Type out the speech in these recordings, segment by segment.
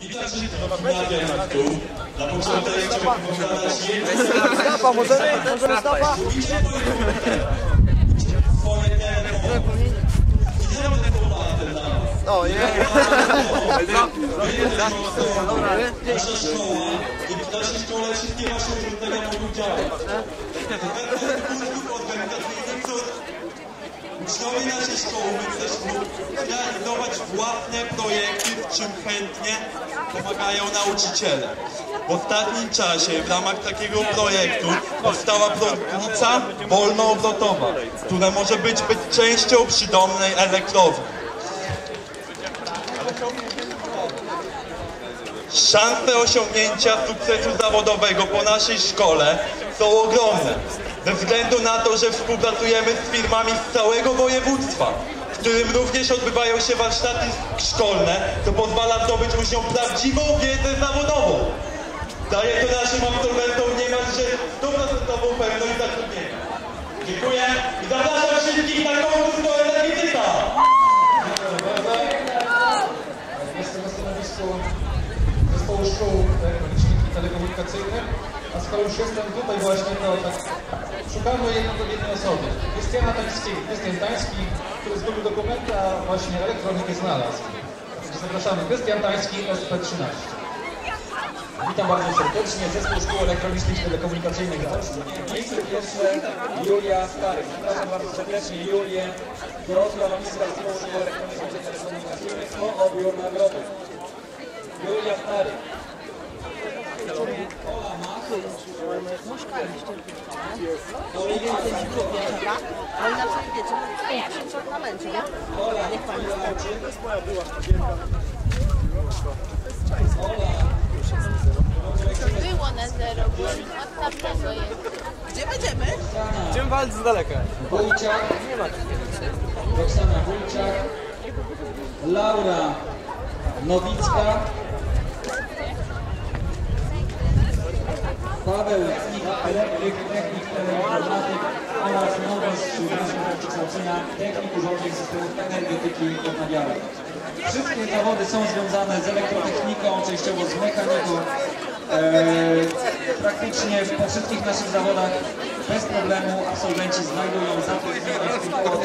I także nawias na dół. Na początek chciałbym pokazać jedno Stapa, możemy? Możemy stapa? No, nie. Nasza szkoła i w naszej szkole wszystkie wasze urządzenia mogą działać. Organizacyjnych, co uczniowie naszej szkoły chcesz realizować własne projekty, w czym chętnie pomagają nauczyciele. W ostatnim czasie w ramach takiego projektu powstała prądnica wolnoobrotowa, która może być, być częścią przydomnej elektrowni. Szanse osiągnięcia sukcesu zawodowego po naszej szkole są ogromne. Ze względu na to, że współpracujemy z firmami z całego województwa, w którym również odbywają się warsztaty szkolne, co pozwala zdobyć uczniom prawdziwą wiedzę zawodową. Daje to naszym absolwentom niemalże 100% pewność zatrudnienia. Dziękuję i zapraszam wszystkich na konkurs do energetyka. Jestem na stanowisku Zespołu Szkół i Telekomunikacyjnych, a skoro już jestem tutaj właśnie, to tak szukamy jednej, jednej osoby. Krystiana Tańskiego. Krystian Tański, który zgubił dokumenty, a właśnie elektronikę znalazł. Zapraszamy. Krystian Tański, SP13. Witam bardzo serdecznie. Zespół Szkół Elektronicznych i Telekomunikacyjnych Zaczny. Miejsce pierwsze Julia Stary. Zapraszam bardzo serdecznie Julię Dorosła Zespołu Szkół Elektronicznych i Telekomunikacyjnych o odbiór nagrody. Julia Stary. Ale na przykład wiecie, przy ornamencie, nie? Niech pani spojrzy. Było na zero, było od tamtego jest. Gdzie będziemy? Będziemy walczyć z daleka. Wójciak. Roxana Wójciak. Laura Nowicka. Paweł Znik, elektryk, technik, teleinformatyk oraz nowość naszym wykształcenia technik urządzeń systemów energetyki odnawialnej. Wszystkie zawody są związane z elektrotechniką, częściowo z mechaniką. Eee, praktycznie po wszystkich naszych zawodach bez problemu absolwenci znajdują zatrudnienie w klubach.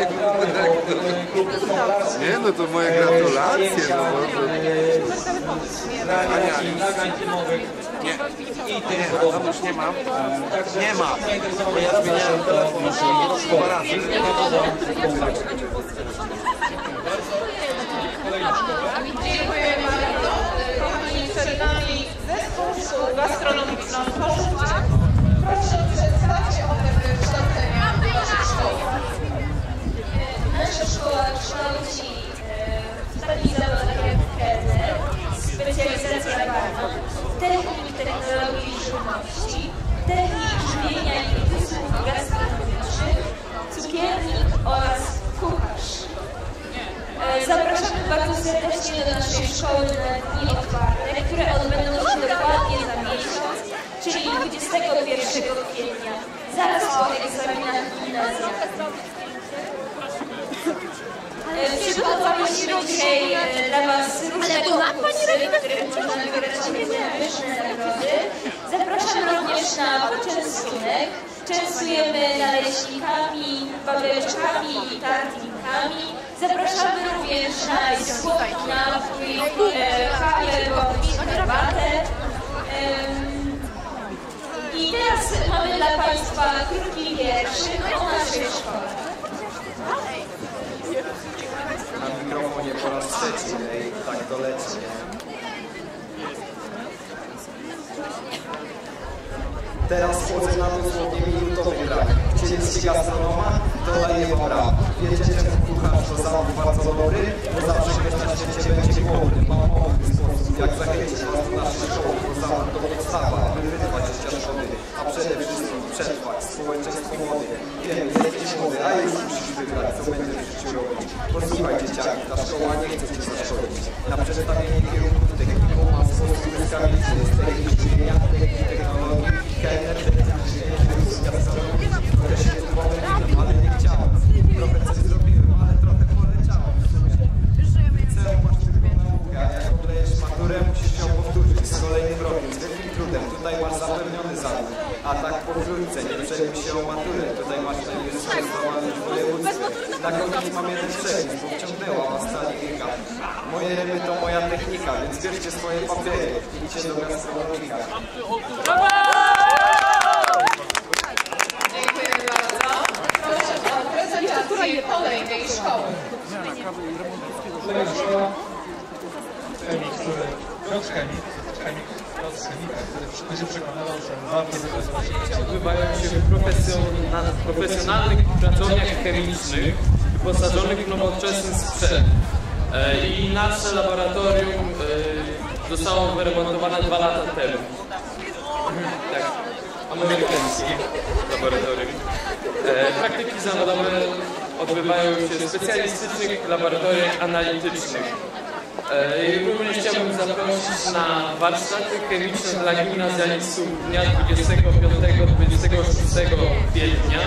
Nie, no to moje gratulacje, Zdjęcia, no może. e, nagrań filmowych i tym podobnych. Już nie. Także Nie ma. Dziękujemy za uwagę. Dziękuję bardzo. Kochani, przed nami zespół szkół gastronomiczno-spożywczych. Proszę przedstawcie ofertę kształcenia w naszej szkole. Nasza szkoła kształci e, w takich zawodach jak kelner, specjalizacja barna, technik technologii żywności, technik żywienia i usług gastronomicznych, cukiernik oraz kucharz. E, Zapraszamy bardzo serdecznie do naszej szkoły na dni otwarte, które odbędą się dokładnie za miesiąc, czyli 21 kwietnia, zaraz po egzaminach gimnazjum. E, Przygotowaliśmy dzisiaj e, wyższe nagrody. Zapraszamy również na poczęstunek. Częstujemy naleśnikami, babeczkami i tartinkami. Zapraszamy również na słodki napój, e, kawę bądź herbatę. I teraz mamy dla Państwa krótki wierszyk o naszej szkole. Na mikrofonie po raz trzeci, Teraz wchodzę na dosłownie minutowy brak. Chcieliście gastronoma? Dodaję wam rap. Wiecie czemu kucharz to zawód bardzo dobry? Bo zawsze ktoś na świecie będzie głodny. Mam pomysł sposób, jak zachęcić was do naszej szkoły. Bo zawód to podstawa, wyrywać przede wszystkim przetrwać społeczeństwo młode. Wiem, jesteś młody, a już musisz wybrać, co będziesz w życiu robić. Posłuchaj dzieciaki, ta szkoła nie chce ci zaszkodzić. Na przedstawienie kierunków techniką ma sposób błyskawiczny. Z techniki żywienia, techniki technologii, konfliktem, tutaj masz zapewniony zawód. A tak po pokrótce, nie przejmuj się o maturę, tutaj masz najwyższą zdawalność w województwie. Na koniec mam jeden przepis, bo wciągnęła was ta lirika. Moje rymy to moja technika, więc bierzcie swoje papiery, idźcie do gastronomika. kolejnej szkoły. Szkoła chemii, chemii, chemii. Chemika, który będzie przekonywał, że warto odbywają się w profesjonal- profesjonalnych pracowniach chemicznych wyposażonych w nowoczesny sprzęt. E, I nasze laboratorium e, zostało wyremontowane dwa lata temu. Tak, amerykańskie laboratorium. E, Praktyki zawodowe odbywają się w specjalistycznych laboratoriach analitycznych. E, Również chciałbym zaprosić na warsztaty chemiczne dla gimnazjalistów dnia 25-26 kwietnia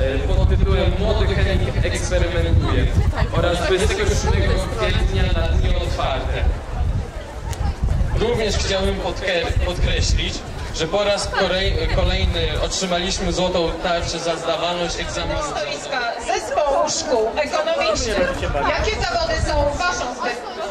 e, pod tytułem Młody chemik eksperymentuje oraz 27 kwietnia na dni otwarte. Również chciałbym podkreślić, że po raz kolej- kolejny otrzymaliśmy złotą tarczę za zdawalność egzaminu. Stanowiska Zespołu Szkół Ekonomicznych. Jakie zawody są Waszą specjalnością?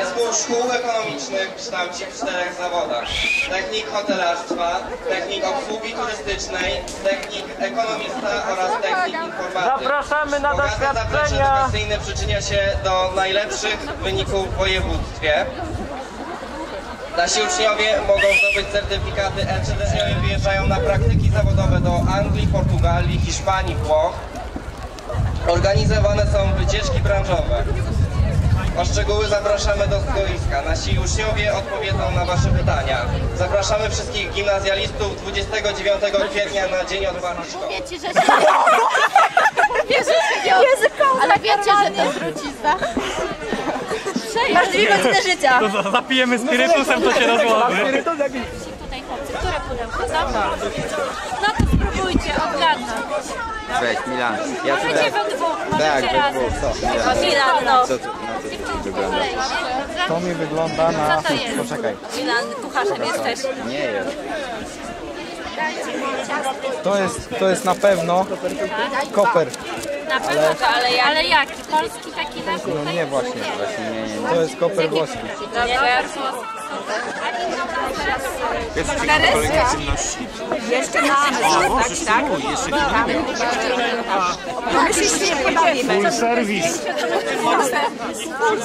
Zespół szkół ekonomicznych kształci w czterech zawodach. Technik hotelarstwa, technik obsługi turystycznej, technik ekonomista oraz technik informatyk. Zapraszamy na Bogaty zaplecze doświadczenia. edukacyjne przyczynia się do najlepszych wyników w województwie. Nasi uczniowie mogą zdobyć certyfikaty E3. Uczniowie wyjeżdżają na praktyki zawodowe do Anglii, Portugalii, Hiszpanii, Włoch. Organizowane są wycieczki branżowe. O szczegóły zapraszamy do stoiska. Nasi uczniowie odpowiedzą na Wasze pytania. Zapraszamy wszystkich gimnazjalistów 29 kwietnia na dzień otwarty szkoły. Wiecie, że się... Wiecie, Ale wiecie, że to trucizna? Masz dwie godziny życia. Zapijemy spirytusem, to się rozłoży. Tutaj chłopcy, które pudełko? No to spróbujcie odgadnąć. Weź, Milan. Ja Możecie tutaj... we dwóch, Tak, możecie we razem. dwóch, co? Milan. O, Milan, no. Co tu, na co tu wygląda? To mi wygląda Co na... to jest? Poczekaj. Milan, kucharzem jesteś. Nie jest. To jest, to jest na pewno koper. Na pewno, ale, jak... ale jaki? Polski taki nasz No nie właśnie, właśnie nie, nie. To jest koper włoski. Nie, Kolejne czynności. Jeszcze mamy, tak, tak. No my się nie pobawimy. Full service.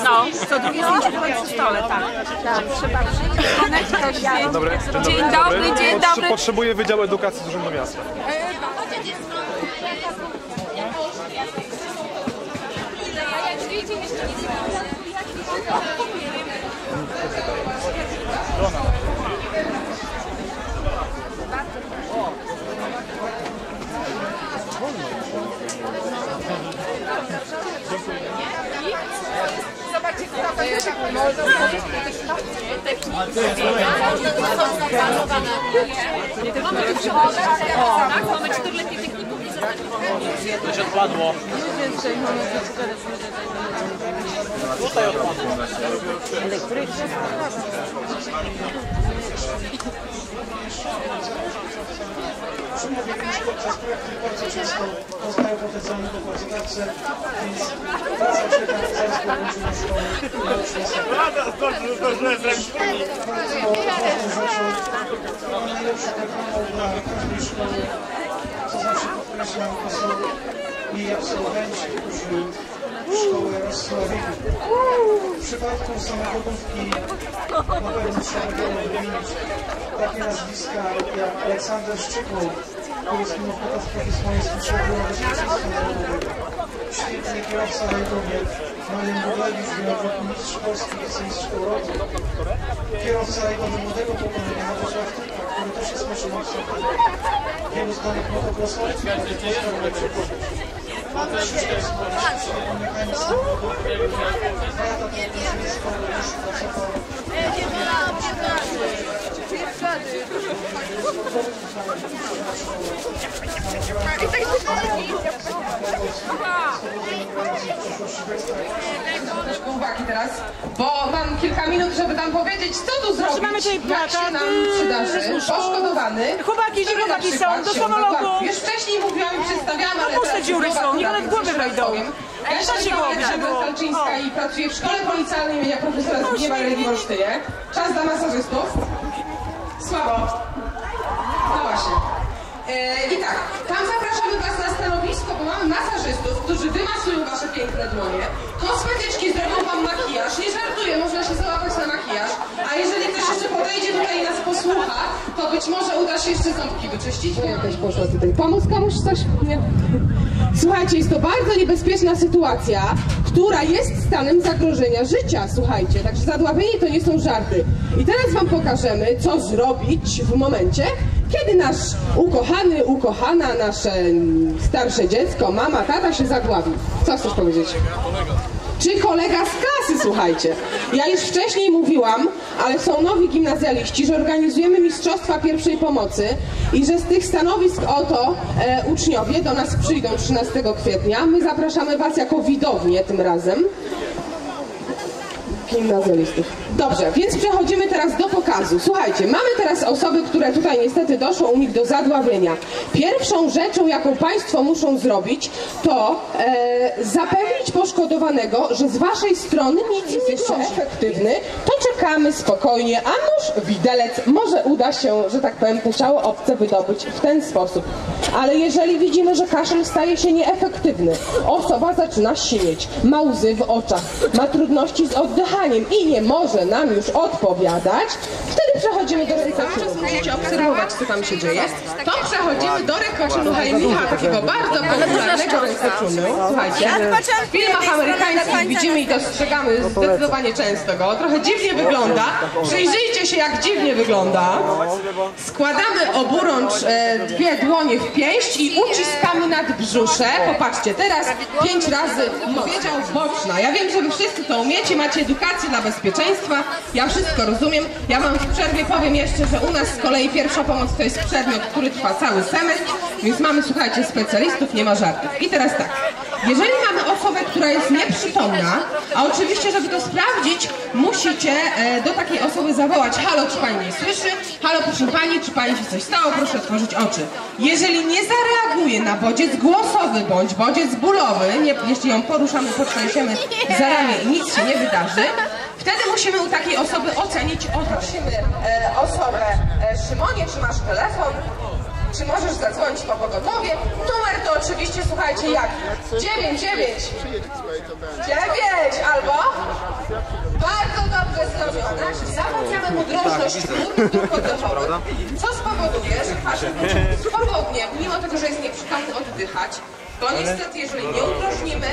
No, co drugie zdjęcie przy stole, tak. Tak, trzeba przyjść. Dobry, Dzień dobry, dzień dobry. Potrzebuję Wydziału Edukacji z Urzędu Miasta. Zobaczcie, kto to jest. Mamy czteroletnie techników i Coś odpadło. Poznają potencjalnie do pracodawcę, więc praca czeka zaraz po ukończeniu szkoły. Zawsze podkreślam, to absolwenci, którzy szkołę rozsławili. W przypadku samochodówki na wiele wymienić takie nazwiska jak Aleksander Szczykoł, który zginął w katastrofie smoleńskiej Szlaku bezpieczeństwa narodowego. Świetny kierowca rajdowiec, Marian Budlewicz, wielokrotny mistrz Polski, wicemistrz Europy. Kierowca rajdowy młodego pokolenia, Władysław Tyka, który też jest absolwentem. Wielu znanych motocrossowców, którzy poznał lepszy podróż. Krzysztof Smoleński, mechanizm samochodowy. Dwa lata Uwagi. teraz, bo mam kilka minut, żeby tam powiedzieć, co tu zrobić, mamy tutaj jak się nam przydarzy. Poszkodowany, Chłopaki, który na chłopaki są, przykład do się samolotu. zagłębi. Już wcześniej mówiłam i przedstawiałam, No puste teraz dziury są, na nawet głowy wejdą. Ja głowy, Paweł żeby było? Salczyńska i pracuję w Szkole Policjalnej imienia profesora Zbigniewa Religii w Olsztynie. Czas dla masażystów. Słabo. No właśnie. E, I tak, tam zapraszamy Was na stanowisko, bo mamy masażystów, którzy wymasują Wasze piękne dłonie. Kosmetyczki zrobią Wam makijaż. Nie żartuję, można się załapać na makijaż. A jeżeli podejdzie tutaj i nas posłucha, to być może uda się jeszcze ząbki wyczyścić. Ja jakaś poszła tutaj. Pomóc komuś coś? Nie. Słuchajcie, jest to bardzo niebezpieczna sytuacja, która jest stanem zagrożenia życia, słuchajcie. Także zadławienie to nie są żarty. I teraz Wam pokażemy, co zrobić w momencie, kiedy nasz ukochany, ukochana, nasze starsze dziecko, mama, tata się zagławi. Co chcesz powiedzieć? Czy kolega z klasy, słuchajcie. Ja już wcześniej mówiłam, ale są nowi gimnazjaliści, że organizujemy mistrzostwa pierwszej pomocy i że z tych stanowisk oto e, uczniowie do nas przyjdą 13 kwietnia. My zapraszamy Was jako widownię tym razem. Gimnazjalistów. Dobrze, więc przechodzimy teraz do pokazu. Słuchajcie, mamy teraz osoby, które tutaj niestety doszło u nich do zadławienia. Pierwszą rzeczą, jaką Państwo muszą zrobić, to e, zapewnić poszkodowanego, że z Waszej strony nic nie jest efektywny, to czekamy spokojnie, a nuż widelec może uda się, że tak powiem, to ciało obce wydobyć w ten sposób. Ale jeżeli widzimy, że kaszel staje się nieefektywny, osoba zaczyna sinieć, ma łzy w oczach, ma trudności z oddychaniem i nie może nam już odpowiadać, wtedy przechodzimy do rękoczynu. Musicie obserwować, co tam się dzieje. To przechodzimy do rękoczynu Heinricha, takiego bardzo popularnego rękoczynu. Słuchajcie, w filmach amerykańskich widzimy i dostrzegamy zdecydowanie często go. Trochę dziwnie wygląda. Przyjrzyjcie się, jak dziwnie wygląda. Składamy oburącz e, dwie dłonie w pięść i uciskamy nad brzusze. Popatrzcie, teraz pięć razy powiedział boczna. Ja wiem, że wy wszyscy to umiecie, macie edukację dla bezpieczeństwa. Ja wszystko rozumiem. Ja wam w przerwie powiem jeszcze, że u nas z kolei pierwsza pomoc to jest przedmiot, który trwa cały semestr, więc mamy, słuchajcie, specjalistów, nie ma żartów. I teraz tak, jeżeli mamy osobę, która jest nieprzytomna, a oczywiście, żeby to sprawdzić, musicie e, do takiej osoby zawołać halo, czy pani mnie słyszy? Halo, proszę pani, czy pani się coś stało? Proszę otworzyć oczy. Jeżeli nie zareaguje na bodziec głosowy bądź bodziec bólowy, nie, jeśli ją poruszamy, potrzęsiemy za ramię i nic się nie wydarzy, wtedy musimy u takiej osoby ocenić, o prosimy e, osobę, e, Szymonie, czy masz telefon? Czy możesz zadzwonić po pogotowie? Numer to oczywiście, słuchajcie, jaki? 99 9 albo bardzo dobrze zrobione. Załatwiamy mu drożność górnych dróg oddechowych, co spowoduje, że pacjent swobodnie, mimo tego, że jest nieprzytomny, oddychać. Bo niestety, jeżeli nie udrożnimy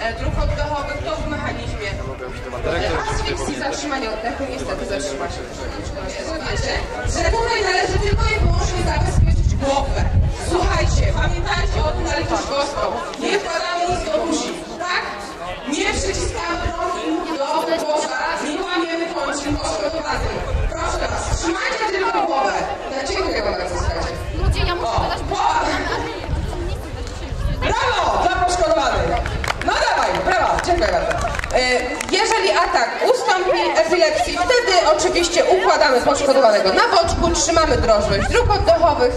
e, dróg oddechowych, to w mechanizmie e, asfiksji zatrzymania oddechu niestety zatrzyma się troszeczkę. Wiecie, że tutaj należy tylko i wyłącznie zabezpieczyć głowę. Słuchajcie, pamiętajcie o tym na litość boską. Nie wkładamy nic do buzi, tak? Nie przyciskamy rąk do głowa, nie łamiemy kończyn poszkodowanym. Proszę was, trzymajcie tylko głowę. No, dziękuję bardzo, słuchajcie. Ludzie, ja muszę dodać, bo... Brawo dla poszkodowanych. No dawaj, brawo, dziękuję bardzo. E, Jeżeli atak ustąpi epilepsji, wtedy oczywiście układamy poszkodowanego na boczku, trzymamy drożność dróg oddechowych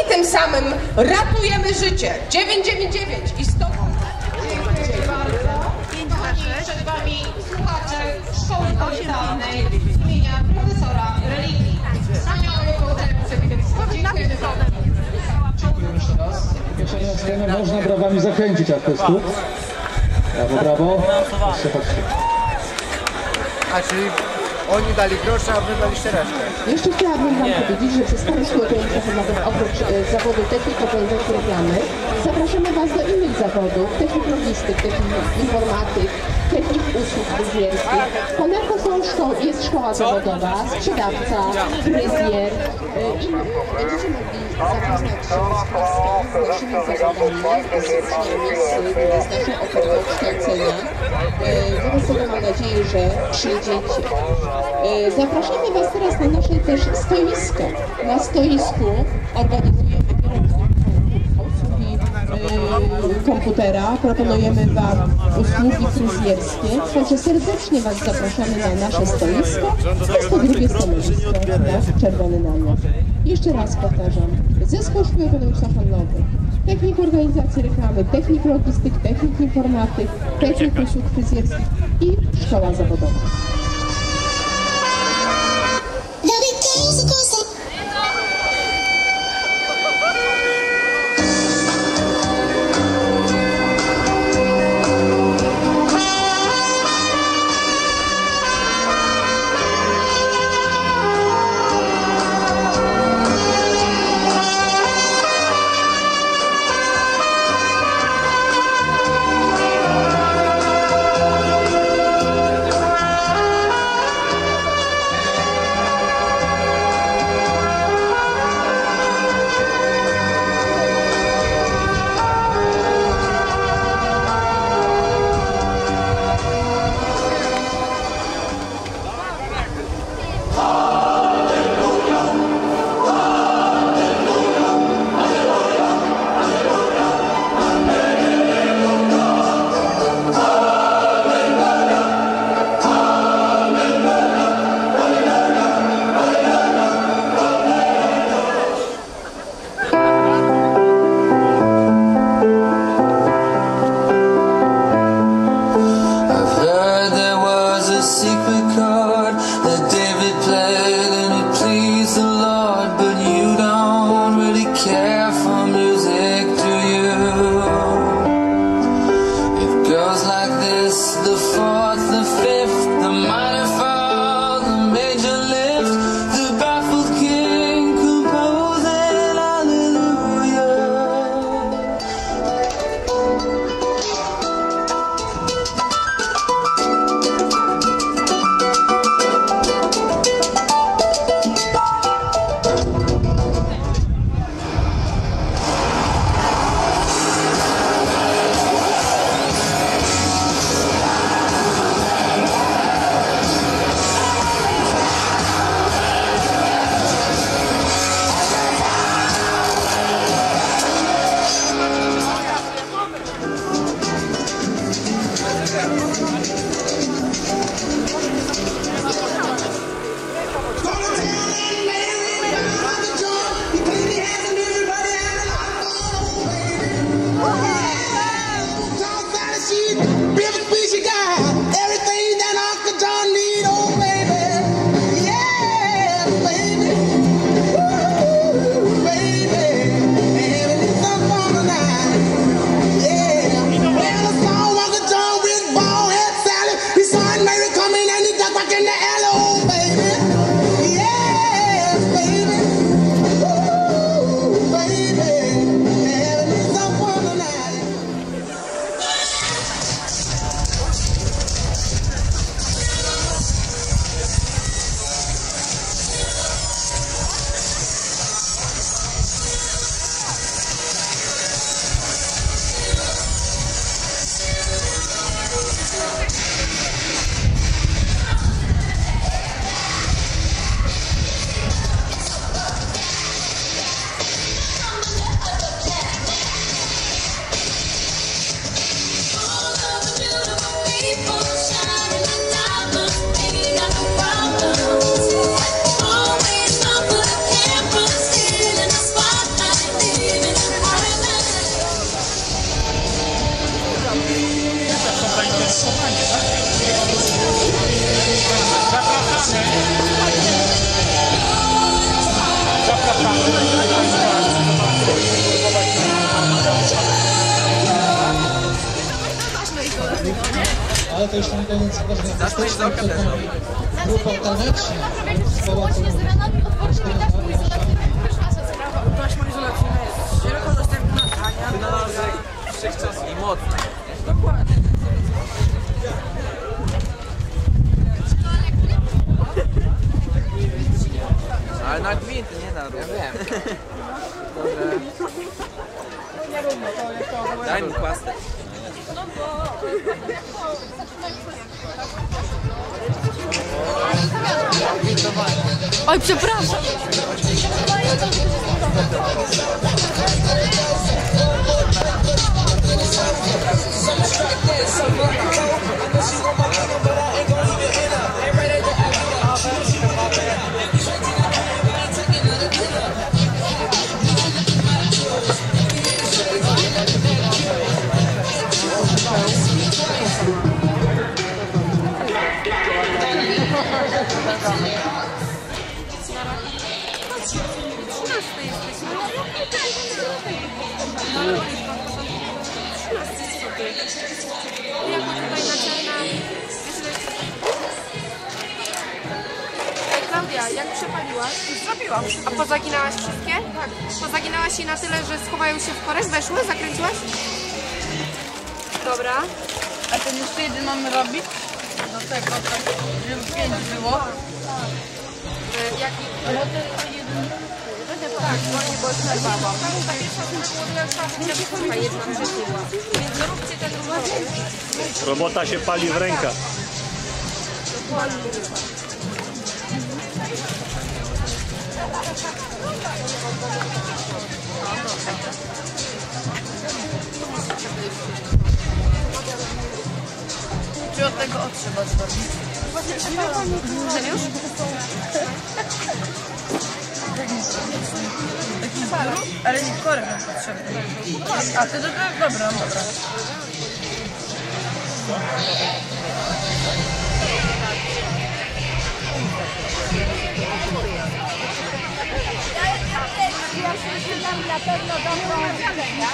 i tym samym ratujemy życie. 999 i 100. Dziękuję bardzo. Przed Wami słuchacze Szkoły Policjalnej imienia profesora religii. Wspaniały Dziękujemy bardzo. Dziękuję jeszcze raz. Na scenę można brawami zachęcić artystów. Brawo, brawo. Jeszcze chodźcie. A czyli oni dali grosze, a wy daliście resztę. Jeszcze chciałabym Wam powiedzieć, że przez cały swój zawodowy, oprócz e, zawodu techniko programy, zapraszamy Was do innych zawodów, technik logistyk, technik informatyk, technik usług fryzjerskich. Ponadto są szko- jest szkoła zawodowa, sprzedawca, fryzjer e, i będziecie mogli zapoznać się z naszymi zawodami, z z, z naszą ofertą kształcenia. E, Wobec tego mam nadzieję, że przyjdziecie. E, Zapraszamy Was teraz na nasze też stoisko. Na stoisku organizujemy obsługi y, komputera, proponujemy Wam usługi fryzjerskie, także serdecznie Was zapraszamy na nasze stoisko. Jest to drugie stanowisko, nasz czerwony namiot. Jeszcze raz powtarzam, Zespół Szkół Ekonomiczno-Handlowych, technik organizacji reklamy, technik logistyk, technik informatyk, technik usług fryzjerskich i szkoła zawodowa. Nie na równo. Ja wiem. Daj mi pastę. Oj, przepraszam. jak przepaliłaś? Zrobiłam. A pozaginałaś wszystkie? Tak. Pozaginałaś je na tyle, że schowają się w korek, weszły, zakręciłaś? Dobra. Ten jeszcze jeden mamy robić? Do tego, tak, żeby pięć było. E, jaki? No ten jeden... Tak, właśnie, bo jest nerwowa. Ta pierwsza z tym było lepsza, a jedna przeciwła. Więc róbcie ten różowy. Robota się pali w rękach. Czy od tego zrobić? Ten już? Taki zbiór, ale nie korek nam potrzebny. A ty do tego? Dobra, dobra. Ja się na pewno widzenia.